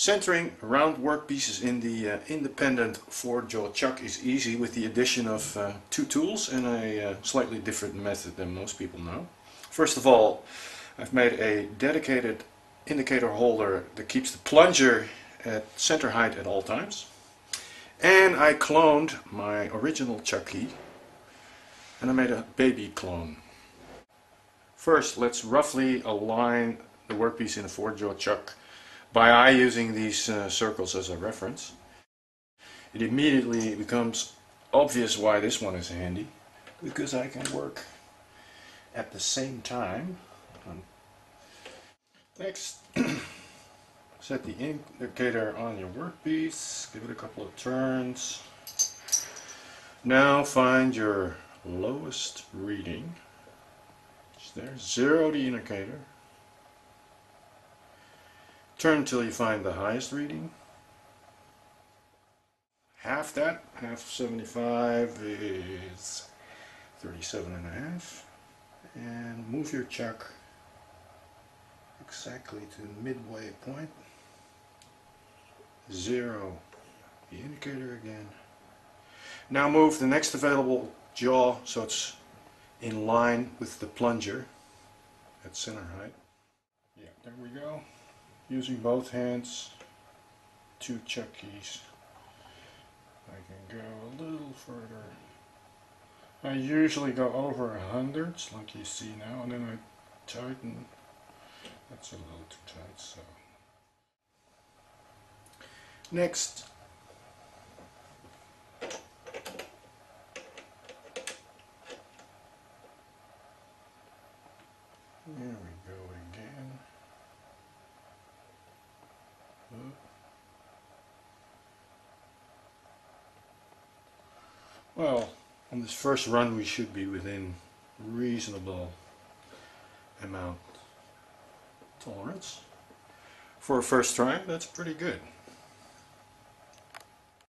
Centering round workpieces in the uh, independent four jaw chuck is easy with the addition of uh, two tools and a uh, slightly different method than most people know. First of all, I've made a dedicated indicator holder that keeps the plunger at center height at all times. And I cloned my original chuck key and I made a baby clone. First, let's roughly align the workpiece in a four jaw chuck by eye using these uh, circles as a reference. It immediately becomes obvious why this one is handy because I can work at the same time. Next, set the indicator on your workpiece, give it a couple of turns. Now find your lowest reading. It's there, zero the indicator. Turn until you find the highest reading. Half that, half 75 is 37 and a half. And move your chuck exactly to the midway point. Zero the indicator again. Now move the next available jaw so it's in line with the plunger at center height. Yeah, there we go using both hands, two chuck keys. I can go a little further. I usually go over a hundreds like you see now and then I tighten. That's a little too tight so. Next. There we go again. Well, on this first run we should be within reasonable amount tolerance. For a first try, that's pretty good.